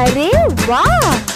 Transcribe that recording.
अरे वाह!